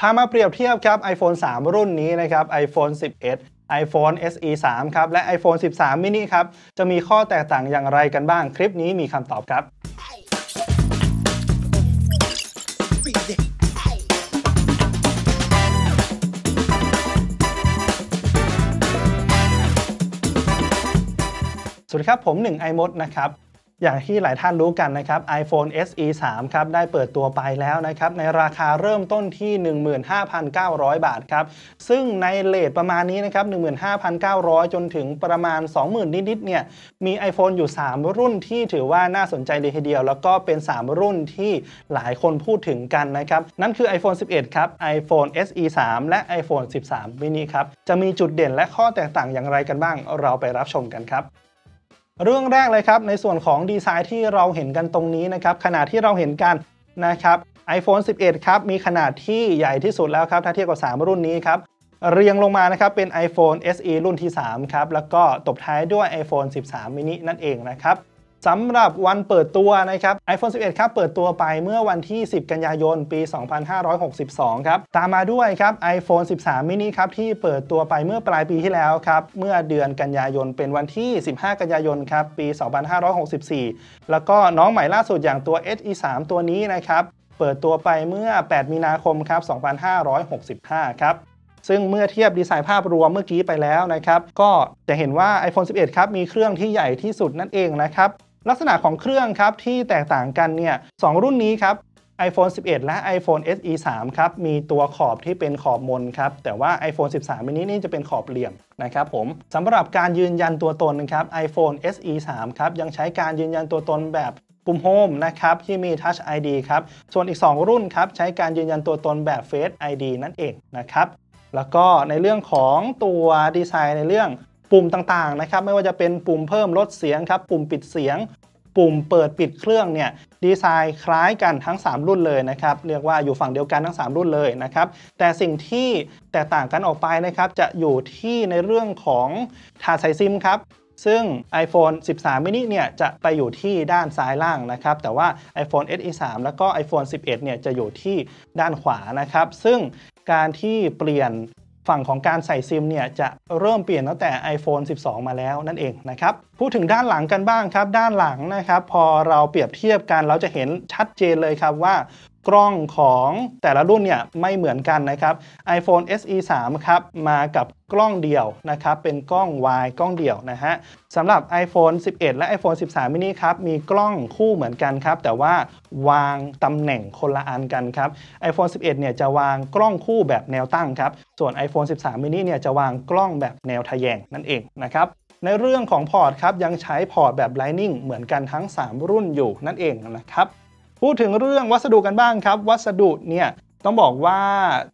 พามาเปรียบเทียบครับ iPhone 3 รุ่นนี้นะครับ iPhone 11 iPhone SE 3 ครับ และ iPhone 13 mini ครับ จะมีข้อแตกต่างอย่างไรกันบ้าง คลิปนี้มีคำตอบครับสวัสดีครับ ผม1 iMod นะครับ อย่างที่หลายท่านรู้กันนะครับ iPhone SE 3 ครับ ได้เปิดตัวไปแล้วนะครับ ในราคาเริ่มต้นที่ 15,900 บาทครับ ซึ่งในเลทประมาณนี้นะครับ 15,900 จนถึงประมาณ 20,000 นิดๆเนี่ย มี iPhone อยู่ 3 รุ่นที่ถือว่าน่าสนใจเลยทีเดียว แล้วก็เป็น 3 รุ่นที่หลายคนพูดถึงกันนะครับ นั่นคือ iPhone 11 ครับ iPhone SE 3 และ iPhone 13 mini ครับ จะมีจุดเด่นและข้อแตกต่างอย่างไรกันบ้าง เราไปรับชมกันครับ เรื่องแรกเลยครับในส่วนของดีไซน์ที่เราเห็นกันตรงนี้นะครับขนาดที่เราเห็นกันนะครับ iPhone 11 ครับ มีขนาดที่ใหญ่ที่สุดแล้วครับ ถ้าเทียบกับ 3 รุ่นนี้ครับ เรียงลงมานะครับ เป็น iPhone SE รุ่นที่ 3 ครับ แล้วก็ตบท้ายด้วย iPhone 13 mini นั่นเองนะครับ สำหรับวันเปิดตัวนะครับ iPhone 11 ครับ เปิดตัวไปเมื่อวันที่ 10 กันยายน ปี 2562 ครับ ตามมาด้วยครับ iPhone 13 mini ครับ ที่เปิดตัวไปเมื่อปลายปีที่แล้วครับ เมื่อเดือนกันยายน เป็นวันที่ 15 กันยายน ครับ ปี 2564 แล้วก็น้องใหม่ล่าสุดอย่างตัว SE 3ตัวนี้นะครับ เปิดตัวไปเมื่อ 8 มีนาคม ครับ 2565 ครับซึ่งเมื่อเทียบดีไซน์ภาพรวมเมื่อกี้ไปแล้วนะครับ ก็จะเห็นว่า iPhone 11 ครับ มีเครื่องที่ใหญ่ที่สุดนั่นเองนะครับ ลักษณะของเครื่องครับที่แตกต่างกันเนี่ยสรุ่นนี้ครับ iPhone 11 และ iPhone SE 3 ครับ มีตัวขอบที่เป็นขอบมนครับ แต่ว่า iPhone 13 mini นี่จะเป็นขอบเหลี่ยมนะครับผมสำหรับการยืนยันตัวตนครับ iPhone SE 3 ครับ ยังใช้การยืนยันตัวตนแบบปุ่ม Home นะครับ ที่มี Touch ID ครับ ส่วนอีก 2 รุ่นครับ ใช้การยืนยันตัวตนแบบ Face ID นั่นเองนะครับ แล้วก็ในเรื่องของตัวดีไซน์ในเรื่องปุ่มต่างๆนะครับ ไม่ว่าจะเป็นปุ่มเพิ่มลดเสียงครับ ปุ่มปิดเสียง ปุ่มเปิดปิดเครื่องเนี่ยดีไซน์คล้ายกันทั้ง 3 รุ่นเลยนะครับเรียกว่าอยู่ฝั่งเดียวกันทั้ง 3 รุ่นเลยนะครับแต่สิ่งที่แตกต่างกันออกไปนะครับจะอยู่ที่ในเรื่องของถาดใส่ซิมครับซึ่ง iPhone 13 mini เนี่ยจะไปอยู่ที่ด้านซ้ายล่างนะครับ แต่ว่า iPhone SE 3แล้วก็ iPhone 11 เนี่ยจะอยู่ที่ด้านขวานะครับ ซึ่งการที่เปลี่ยน ฝั่งของการใส่ซิมเนี่ยจะเริ่มเปลี่ยนตั้งแต่ iPhone 12 มาแล้วนั่นเองนะครับ พูดถึงด้านหลังกันบ้างครับ ด้านหลังนะครับ พอเราเปรียบเทียบกันเราจะเห็นชัดเจนเลยครับว่า กล้องของแต่ละรุ่นเนี่ยไม่เหมือนกันนะครับ iPhone SE 3 ครับ มากับกล้องเดียวนะครับ เป็นกล้อง wide กล้องเดียวนะฮะสำหรับ iPhone 11 และ iPhone 13 mini ครับ มีกล้องคู่เหมือนกันครับ แต่ว่าวางตำแหน่งคนละอันกันครับ iPhone 11 เนี่ยจะวางกล้องคู่แบบแนวตั้งครับ ส่วน iPhone 13 mini เนี่ยจะวางกล้องแบบแนวทะแยงนั่นเองนะครับในเรื่องของ port ครับยังใช้ port แบบ Lightning เหมือนกันทั้ง 3 รุ่นอยู่นั่นเองนะครับ พูดถึงเรื่องวัสดุกันบ้างครับ วัสดุเนี่ยต้องบอกว่า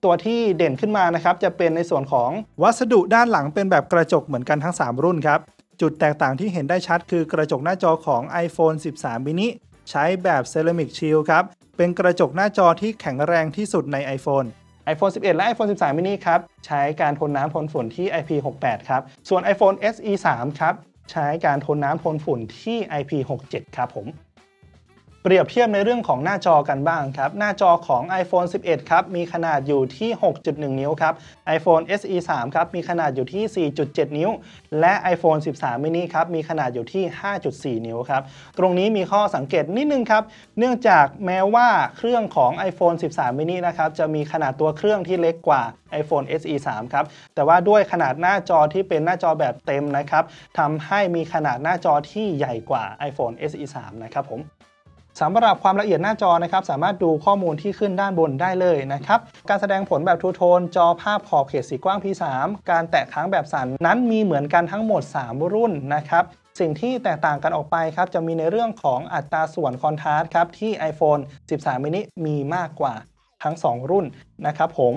ตัวที่เด่นขึ้นมานะครับ จะเป็นในส่วนของวัสดุด้านหลังเป็นแบบกระจกเหมือนกันทั้ง 3 รุ่นครับ จุดแตกต่างที่เห็นได้ชัดคือกระจกหน้าจอของ iPhone 13 mini ใช้แบบเซรามิกชิลครับ เป็นกระจกหน้าจอที่แข็งแรงที่สุดใน iPhone iPhone 11 และ iPhone 13 mini ครับ ใช้การทนน้ำทนฝุ่นที่ IP68 ครับ ส่วน iPhone SE 3 ครับ ใช้การทนน้ำทนฝุ่นที่ IP67 ครับผม เปรียบเทียบในเรื่องของหน้าจอกันบ้างครับ หน้าจอของ iPhone 11 ครับ มีขนาดอยู่ที่ 6.1 นิ้วครับ iPhone SE 3 ครับ มีขนาดอยู่ที่ 4.7 นิ้ว และ iPhone 13 mini ครับ มีขนาดอยู่ที่ 5.4 นิ้วครับ ตรงนี้มีข้อสังเกตนิดนึงครับ เนื่องจากแม้ว่าเครื่องของ iPhone 13 mini นะครับ จะมีขนาดตัวเครื่องที่เล็กกว่า iPhone SE 3 ครับ แต่ว่าด้วยขนาดหน้าจอที่เป็นหน้าจอแบบเต็มนะครับทำให้มีขนาดหน้าจอที่ใหญ่กว่า iPhone SE 3 นะครับผม สำหรับความละเอียดหน้าจอนะครับสามารถดูข้อมูลที่ขึ้นด้านบนได้เลยนะครับ การแสดงผลแบบทูโทน จอภาพขอบเขตสีกว้าง P3 การแตะค้างแบบสันนั้นมีเหมือนกันทั้งหมด 3 รุ่นนะครับสิ่งที่แตกต่างกันออกไปครับจะมีในเรื่องของอัตราส่วนคอนทราสต์ครับที่ iPhone 13 mini มีมากกว่าทั้ง 2 รุ่นนะครับผม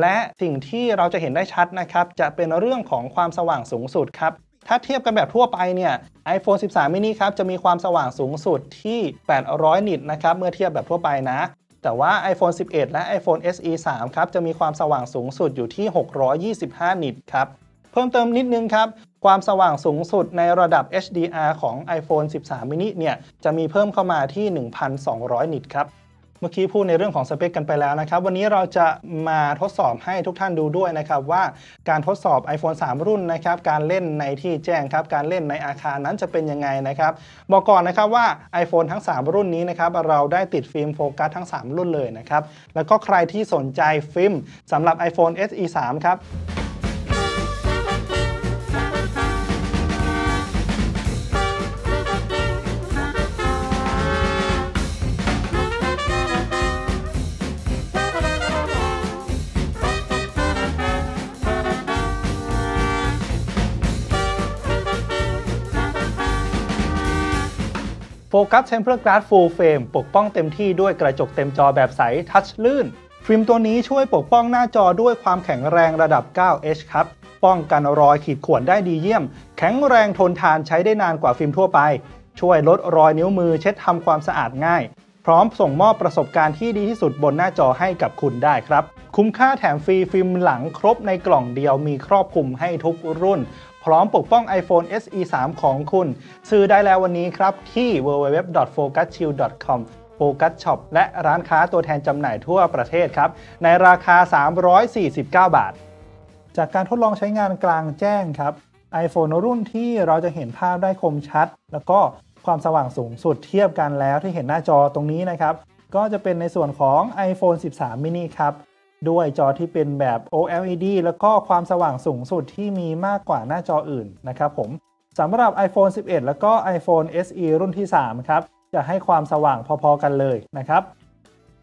และสิ่งที่เราจะเห็นได้ชัดนะครับจะเป็นเรื่องของความสว่างสูงสุดครับ ถ้าเทียบกันแบบทั่วไปเนี่ย iPhone 13 mini ครับ จะมีความสว่างสูงสุดที่ 800 นิตนะครับ เมื่อเทียบแบบทั่วไปนะ แต่ว่า iPhone 11 และ iPhone SE 3 ครับ จะมีความสว่างสูงสุดอยู่ที่ 625 นิตครับ เพิ่มเติมนิดนึงครับ ความสว่างสูงสุดในระดับ HDR ของ iPhone 13 mini เนี่ย จะมีเพิ่มเข้ามาที่ 1,200 นิตครับ เมื่อกี้พูดในเรื่องของสเปคกันไปแล้วนะครับ วันนี้เราจะมาทดสอบให้ทุกท่านดูด้วยนะครับว่าการทดสอบ iPhone 3 รุ่นนะครับ การเล่นในที่แจ้งครับ การเล่นในอาคารนั้นจะเป็นยังไงนะครับ บอกก่อนนะครับว่า iPhone ทั้ง 3 รุ่นนี้นะครับ เราได้ติดฟิล์มโฟกัสทั้ง 3 รุ่นเลยนะครับ แล้วก็ใครที่สนใจฟิล์มสำหรับ iPhone SE 3 ครับ Focus Tempered Glass Full Frame ปกป้องเต็มที่ด้วยกระจกเต็มจอแบบใส touch ลื่น ฟิล์มตัวนี้ช่วยปกป้องหน้าจอด้วยความแข็งแรงระดับ 9H ครับ ป้องกันรอยขีดข่วนได้ดีเยี่ยม แข็งแรงทนทานใช้ได้นานกว่าฟิล์มทั่วไป ช่วยลดรอยนิ้วมือเช็ดทำความสะอาดง่าย พร้อมส่งมอบประสบการณ์ที่ดีที่สุดบนหน้าจอให้กับคุณได้ครับ คุ้มค่าแถมฟรีฟิล์มหลังครบในกล่องเดียวมีครอบคลุมให้ทุกรุ่น พร้อมปกป้อง iPhone SE 3 ของคุณ ซื้อได้แล้ววันนี้ครับ ที่ www.focuschill.com Focus Shop และร้านค้าตัวแทนจำหน่ายทั่วประเทศครับ ในราคา 349 บาท จากการทดลองใช้งานกลางแจ้งครับ iPhone รุ่นที่เราจะเห็นภาพได้คมชัด แล้วก็ความสว่างสูงสุดเทียบกันแล้วที่เห็นหน้าจอตรงนี้นะครับ ก็จะเป็นในส่วนของ iPhone 13 mini ครับ ด้วยจอที่เป็นแบบ OLED แล้วก็ความสว่างสูงสุดที่มีมากกว่าหน้าจออื่นนะครับผมสำหรับ iPhone 11 แล้วก็ iPhone SE รุ่นที่ 3 ครับ จะให้ความสว่างพอๆกันเลยนะครับ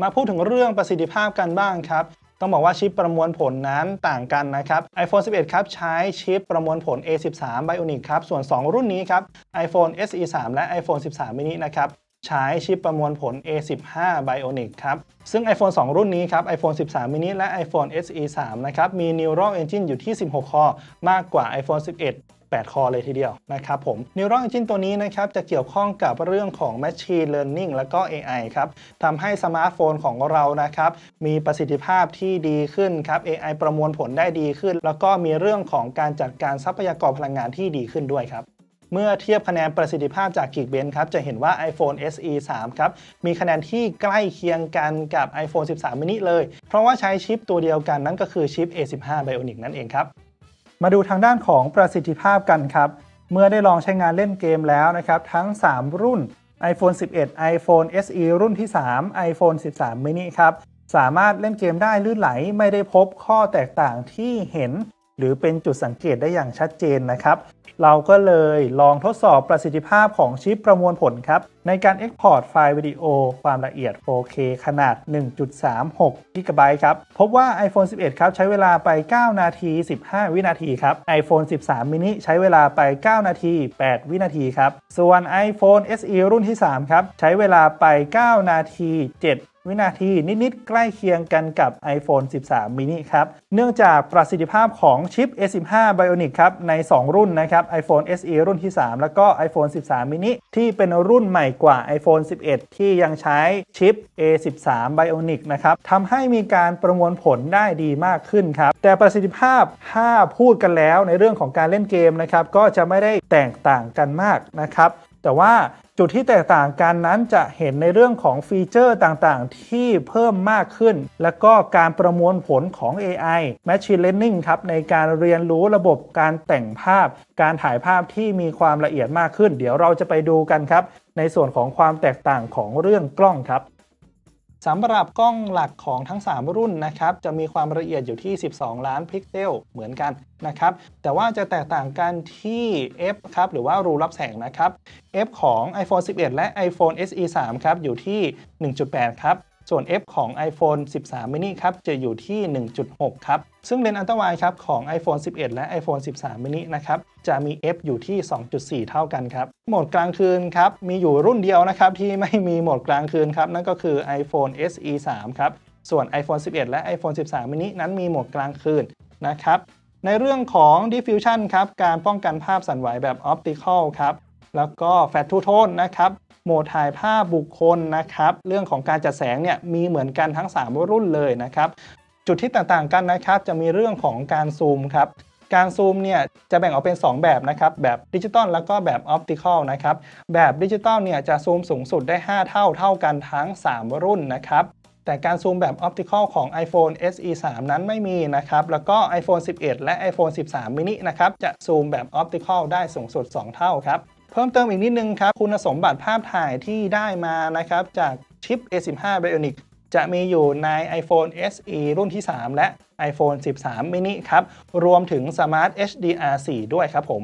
มาพูดถึงเรื่องประสิทธิภาพกันบ้างครับ ต้องบอกว่าชิปประมวลผลนั้นต่างกันนะครับ iPhone 11 ครับ ใช้ชิปประมวลผล A13 Bionic ครับ ส่วน 2 รุ่นนี้ครับ iPhone SE 3 และ iPhone 13 mini นะครับ ใช้ชิปประมวลผล A15 Bionic ครับ ซึ่ง iPhone 2 รุ่นนี้ครับ iPhone 13 mini และ iPhone SE 3 นะครับ มี Neural Engine อยู่ที่ 16 core มากกว่า iPhone 11 8 core เลยทีเดียวนะครับผม Neural Engine ตัวนี้นะครับ จะเกี่ยวข้องกับเรื่องของ Machine Learning และก็ AI ครับทำให้สมาร์ทโฟนของเรานะครับ มีประสิทธิภาพที่ดีขึ้นครับ AI ประมวลผลได้ดีขึ้น แล้วก็มีเรื่องของการจัดการทรัพยากรพลังงานที่ดีขึ้นด้วยครับ เมื่อเทียบคะแนนประสิทธิภาพจาก Geekbench ครับ จะเห็นว่า iPhone SE 3 ครับ มีคะแนนที่ใกล้เคียงกันกับ iPhone 13 mini เลย เพราะว่าใช้ชิปตัวเดียวกันนั่นก็คือชิป A15 Bionic นั่นเองครับ มาดูทางด้านของประสิทธิภาพกันครับ เมื่อได้ลองใช้งานเล่นเกมแล้วนะครับ ทั้ง 3 รุ่น iPhone 11 iPhone SE รุ่นที่ 3 iPhone 13 mini ครับ สามารถเล่นเกมได้ลื่นไหลไม่ได้พบข้อแตกต่างที่เห็น หรือเป็นจุดสังเกตได้อย่างชัดเจนนะครับ เราก็เลยลองทดสอบประสิทธิภาพของชิปประมวลผลครับ ในการ Export ไฟล์วิดีโอความละเอียด 4K ขนาด 1.36 GB ครับ พบว่า iPhone 11 ครับใช้เวลาไป 9 นาที 15 วินาทีครับ iPhone 13 mini ใช้เวลาไป 9 นาที 8 วินาทีครับ ส่วน iPhone SE รุ่นที่ 3 ครับ ใช้เวลาไป 9 นาที 7วินาทีนิด ๆ ใกล้เคียงกันกับ iPhone 13 mini ครับ เนื่องจากประสิทธิภาพของชิป A15 Bionic ครับ ใน 2 รุ่นนะครับ iPhone SE รุ่นที่ 3 แล้วก็ iPhone 13 mini ที่เป็นรุ่นใหม่กว่า iPhone 11 ที่ยังใช้ชิป A13 Bionic นะครับทำให้มีการประมวลผลได้ดีมากขึ้นครับ แต่ประสิทธิภาพถ้าพูดกันแล้วในเรื่องของการเล่นเกมนะครับก็จะไม่ได้แตกต่างกันมากนะครับ แต่ว่าจุดที่แตกต่างกันนั้นจะเห็นในเรื่องของฟีเจอร์ต่างๆ ที่เพิ่มมากขึ้น และก็การประมวลผลของ AI Machine Learning ครับในการเรียนรู้ระบบการแต่งภาพ การถ่ายภาพที่มีความละเอียดมากขึ้น เดี๋ยวเราจะไปดูกันครับ ในส่วนของความแตกต่างของเรื่องกล้องครับ สำหรับกล้องหลักของทั้ง 3 รุ่นนะครับ จะมีความละเอียดอยู่ที่ 12 ล้านพิกเซลเหมือนกันนะครับ แต่ว่าจะแตกต่างกันที่ f ครับ หรือว่ารูรับแสงนะครับ f ของ iPhone 11 และ iPhone SE 3 ครับ อยู่ที่ 1.8 ครับ ส่วน f ของ iPhone 13 mini ครับจะอยู่ที่ 1.6 ครับ ซึ่งเลนส์อัลตราไวครับของ iPhone 11 และ iPhone 13 mini นะครับจะมี f อยู่ที่ 2.4 เท่ากันครับ โหมดกลางคืนครับมีอยู่รุ่นเดียวนะครับที่ไม่มีโหมดกลางคืนครับนั่นก็คือ iPhone SE 3 ครับส่วน iPhone 11 และ iPhone 13 mini นั้นมีโหมดกลางคืนนะครับในเรื่องของ diffusion ครับการป้องกันภาพสั่นไหวแบบ optical ครับแล้วก็ fat to tone นะครับ โหมดถ่ายภาพบุคคลนะครับ เรื่องของการจัดแสงเนี่ยมีเหมือนกันทั้ง 3 รุ่นเลยนะครับ จุดที่ต่างๆกันนะครับ จะมีเรื่องของการซูมครับการซูมเนี่ยจะแบ่งออกเป็น 2 แบบนะครับ แบบดิจิตอลแล้วก็แบบ optical นะครับ แบบดิจิตอลเนี่ยจะซูมสูงสุดได้ 5 เท่าเท่ากันทั้ง 3 รุ่นนะครับ แต่การซูมแบบ optical ของ iPhone SE 3 นั้นไม่มีนะครับ แล้วก็ iPhone 11 และ iPhone 13 mini นะครับ จะซูมแบบ optical ได้สูงสุด 2 เท่าครับ เพิ่มเติมอีกนิดนึงครับ คุณสมบัติภาพถ่ายที่ได้มานะครับ จากชิป A15 Bionic จะมีอยู่ใน iPhone SE รุ่นที่ 3 และ iPhone 13 mini ครับ รวมถึง Smart HDR4 ด้วยครับผม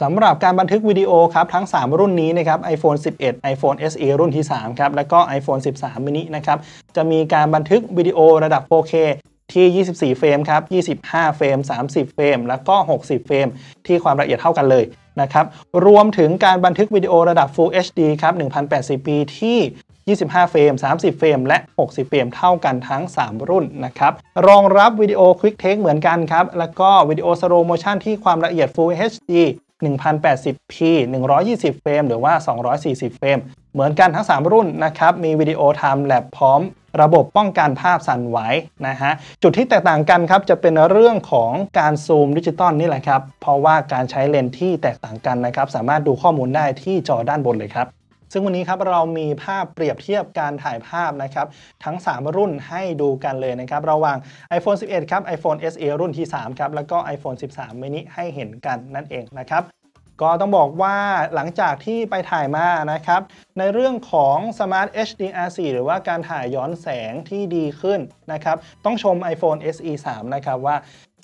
สำหรับการบันทึกวิดีโอครับ ทั้ง 3 รุ่นนี้นะครับ iPhone 11 iPhone SE รุ่นที่ 3 ครับ แล้วก็ iPhone 13 mini นะครับ จะมีการบันทึกวิดีโอระดับ 4K ที่ 24 เฟรมครับ 25 เฟรม 30 เฟรม แล้วก็ 60 เฟรม ที่ความละเอียดเท่ากันเลยนะครับ รวมถึงการบันทึกวิดีโอระดับ Full HD ครับ 1080p ที่ 25 เฟรม 30 เฟรม และ 60 เฟรม เท่ากันทั้ง 3 รุ่นนะครับ รองรับวิดีโอ Quick Take เหมือนกันครับ แล้วก็วิดีโอ Slow Motion ที่ความละเอียด Full HD 1080p 120 เฟรม หรือว่า 240 เฟรม เหมือนกันทั้ง 3 รุ่นนะครับ มีวิดีโอ time-lapse พร้อมระบบป้องกันภาพสั่นไหวนะฮะ จุดที่แตกต่างกันครับ จะเป็นเรื่องของการซูมดิจิตอลนี่แหละครับ เพราะว่าการใช้เลนส์ที่แตกต่างกันนะครับ สามารถดูข้อมูลได้ที่จอด้านบนเลยครับ ซึ่งวันนี้ครับเรามีภาพเปรียบเทียบการถ่ายภาพนะครับทั้ง 3 รุ่นให้ดูกันเลยนะครับระหว่าง iPhone 11 ครับ iPhone SE รุ่นที่ 3 ครับ แล้วก็ iPhone 13 mini ให้เห็นกันนั่นเองนะครับก็ต้องบอกว่าหลังจากที่ไปถ่ายมานะครับ ในเรื่องของ Smart HDR4 หรือว่าการถ่ายย้อนแสงที่ดีขึ้นนะครับ ต้องชม iPhone SE 3 นะครับว่า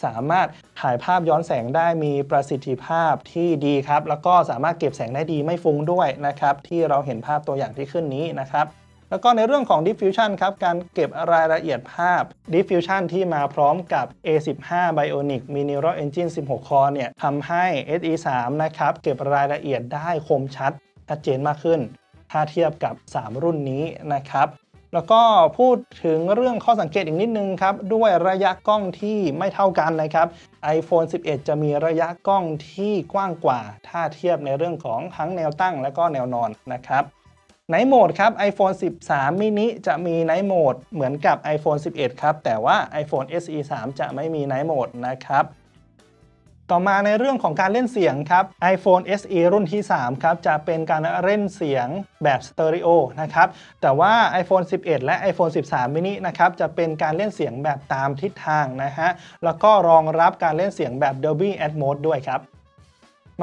สามารถถ่ายภาพย้อนแสงได้มีประสิทธิภาพที่ดีครับ แล้วก็สามารถเก็บแสงได้ดีไม่ฟุ้งด้วยนะครับ ที่เราเห็นภาพตัวอย่างที่ขึ้นนี้นะครับแล้วก็ในเรื่องของ Diffusion ครับ การเก็บรายละเอียดภาพ Diffusion ที่มาพร้อมกับ A15 Bionic Mineral Engine 16 Core เนี่ยทำให้ SE3 นะครับ เก็บรายละเอียดได้คมชัดชัดเจนมากขึ้น ถ้าเทียบกับ 3 รุ่นนี้นะครับ แล้วก็พูดถึงเรื่องข้อสังเกตอีกนิดนึงครับ ด้วยระยะกล้องที่ไม่เท่ากันนะครับ iPhone 11 จะมีระยะกล้องที่กว้างกว่า ถ้าเทียบในเรื่องของทั้งแนวตั้งและก็แนวนอนนะครับnight mode ครับ iPhone 13 mini จะมี night mode เหมือนกับ iPhone 11 ครับ แต่ว่า iPhone SE 3 จะไม่มี night mode นะครับ ต่อมาในเรื่องของการเล่นเสียงครับ iPhone SE รุ่นที่ 3 ครับ จะเป็นการเล่นเสียงแบบสเตอริโอนะครับ แต่ว่า iPhone 11 และ iPhone 13 mini นะครับ จะเป็นการเล่นเสียงแบบตามทิศทางนะฮะ แล้วก็รองรับการเล่นเสียงแบบ Dolby Atmos ด้วยครับ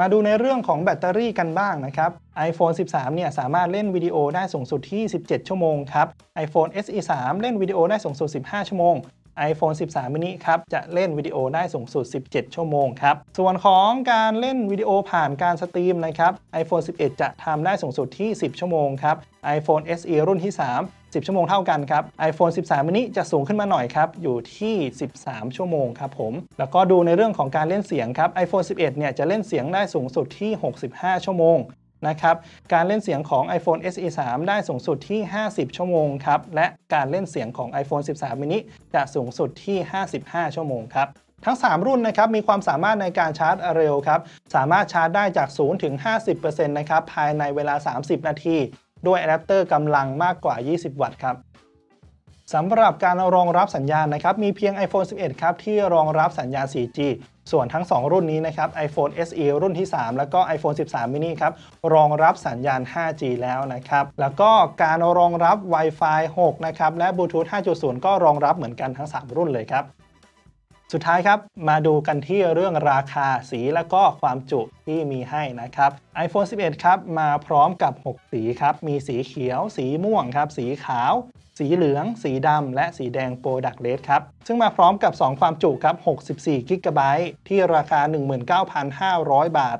มาดูในเรื่องของแบตเตอรี่กันบ้างนะครับ iPhone 13 เนี่ยสามารถเล่นวิดีโอได้สูงสุดที่ 17 ชั่วโมงครับ iPhone SE 3 เล่นวิดีโอได้สูงสุด 15 ชั่วโมง iPhone 13 mini ครับ จะเล่นวิดีโอได้สูงสุด 17 ชั่วโมงครับ ส่วนของการเล่นวิดีโอผ่านการ stream นะครับ iPhone 11 จะทำได้สูงสุดที่ 10 ชั่วโมงครับ iPhone SE รุ่นที่ 3 10 ชั่วโมงเท่ากันครับ iPhone 13 mini จะสูงขึ้นมาหน่อยครับ อยู่ที่ 13 ชั่วโมงครับผม แล้วก็ดูในเรื่องของการเล่นเสียงครับ iPhone 11 เนี่ยจะเล่นเสียงได้สูงสุดที่ 65 ชั่วโมง นะครับ การเล่นเสียงของ iPhone SE 3 ได้สูงสุดที่ 50 ชั่วโมงครับ และการเล่นเสียงของ iPhone 13 mini จะสูงสุดที่ 55 ชั่วโมงครับทั้ง 3 รุ่นนะครับมีความสามารถในการชาร์จเร็วครับ สามารถชาร์จได้จาก 0 ถึง 50%นะครับภายในเวลา 30 นาที ด้วยอะแดปเตอร์กำลังมากกว่า 20 วัตต์ครับสำหรับการรองรับสัญญาณนะครับมีเพียง iPhone 11 ครับ ที่รองรับสัญญาณ 4G ส่วนทั้ง 2 รุ่นนี้นะครับ iPhone SE รุ่นที่ 3 แล้วก็ iPhone 13 mini ครับ รองรับสัญญาณ 5G แล้วนะครับ แล้วก็การรองรับ Wi-Fi 6 นะครับ และ Bluetooth 5.0 ก็รองรับเหมือนกันทั้ง 3 รุ่นเลยครับ สุดท้ายครับ มาดูกันที่เรื่องราคาสีและก็ความจุที่มีให้นะครับ iPhone 11 ครับ มาพร้อมกับ 6 สีครับ มีสีเขียว สีม่วงครับ สีขาว สีเหลือง สีดำ และสีแดงโปรดักเลสครับ ซึ่งมาพร้อมกับ 2 ความจุครับ 64กิกะไบต์ที่ราคา 19,500 บาท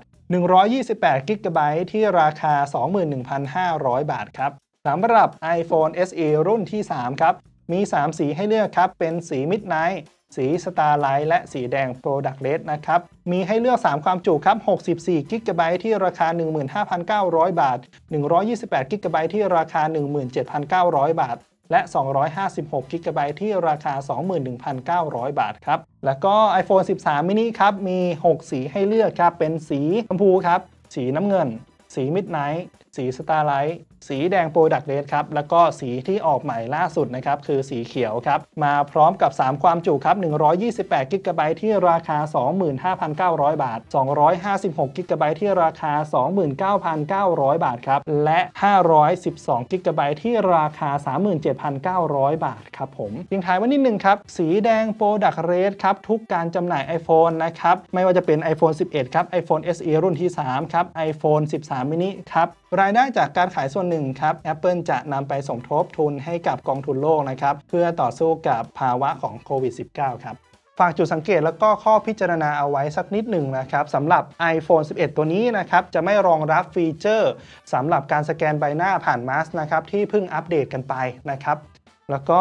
128กิกะไบต์ที่ราคา 21,500 บาทครับสำหรับ iPhone SE รุ่นที่ 3 ครับ มี 3 สีให้เลือกครับ เป็นสี Midnight สี Starlight และสีแดง Product Red นะครับ มีให้เลือก 3 ความจุครับ 64กิกะไบต์ที่ราคา 15,900 บาท 128กิกะไบต์ที่ราคา 17,900 บาท และ 256กิกะไบต์ที่ราคา 21,900 บาทครับ แล้วก็ iPhone 13 mini ครับ มี 6 สีให้เลือกครับ เป็นสีชมพูครับ สีน้ำเงิน สี Midnight สี Starlight สีแดงโปรดักเ d ครับแล้วก็สีที่ออกใหม่ล่าสุดนะครับคือสีเขียวครับมาพร้อมกับ 3 ความจุครับ128กิกะไบต์ที่ราคา 25,900 บาท 256กิกะไบต์ที่ราคา 29,900 บาทครับและ 512กิกะไบต์ที่ราคา 37,900 บาทครับผมทิ้งท้ายไว้นิดนึงครับสีแดงโปรดักเ d ครับทุกการจำหน่าย iPhone นะครับไม่ว่าจะเป็น iPhone 11 ครับ iPhone SE รุ่นที่ 3 ครับ iPhone 13 mini ครับรายได้จากการขายส่วนหนึ่งครับ Apple จะนำไปสมทบทุนให้กับกองทุนโลกนะครับเพื่อต่อสู้กับภาวะของโควิด -19 ครับฝากจุดสังเกตแล้วก็ข้อพิจารณาเอาไว้สักนิดหนึ่งนะครับสำหรับ iPhone 11 ตัวนี้นะครับจะไม่รองรับฟีเจอร์สำหรับการสแกนใบหน้าผ่านมาสนะครับที่เพิ่งอัปเดตกันไปนะครับ แล้วก็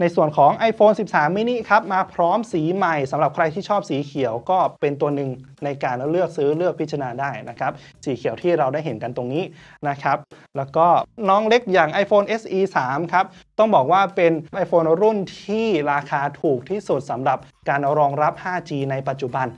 ในส่วนของ iPhone 13 mini ครับ มาพร้อมสีใหม่สำหรับใครที่ชอบสีเขียวก็เป็นตัวหนึ่งในการเลือกซื้อเลือกพิจารณาได้นะครับ สีเขียวที่เราได้เห็นกันตรงนี้นะครับ แล้วก็น้องเล็กอย่าง iPhone SE 3 ครับ ต้องบอกว่าเป็น iPhone รุ่นที่ราคาถูกที่สุดสำหรับการรองรับ 5G ในปัจจุบัน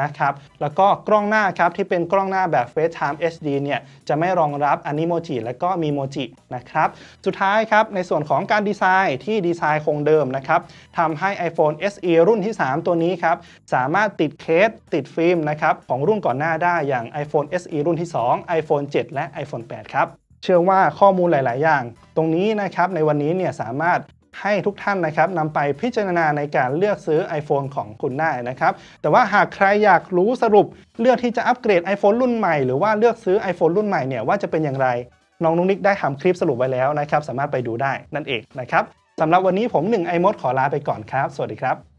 นะครับ แล้วก็กล้องหน้าครับที่เป็นกล้องหน้าแบบ FaceTime HD เนี่ยจะไม่รองรับ Animoji และก็ Memoji นะครับ สุดท้ายครับในส่วนของการดีไซน์ที่ดีไซน์คงเดิมนะครับทำให้ iPhone SE รุ่นที่ 3 ตัวนี้ครับสามารถติดเคสติดฟิล์มนะครับของรุ่นก่อนหน้าได้อย่าง iPhone SE รุ่นที่ 2 iPhone 7 และ iPhone 8 ครับเชื่อว่าข้อมูลหลาย ๆ อย่าง ตรงนี้นะครับในวันนี้เนี่ยสามารถ ให้ทุกท่านนะครับนำไปพิจารณาในการเลือกซื้อ iPhone ของคุณได้นะครับ แต่ว่าหากใครอยากรู้สรุปเลือกที่จะอัปเกรด iPhone รุ่นใหม่หรือว่าเลือกซื้อ iPhone รุ่นใหม่เนี่ยว่าจะเป็นอย่างไร น้องนุ๊กนิกได้ทำคลิปสรุปไว้แล้วนะครับ สามารถไปดูได้นั่นเองนะครับสำหรับวันนี้ผมหนึ่งไอมดขอลาไปก่อนครับ สวัสดีครับ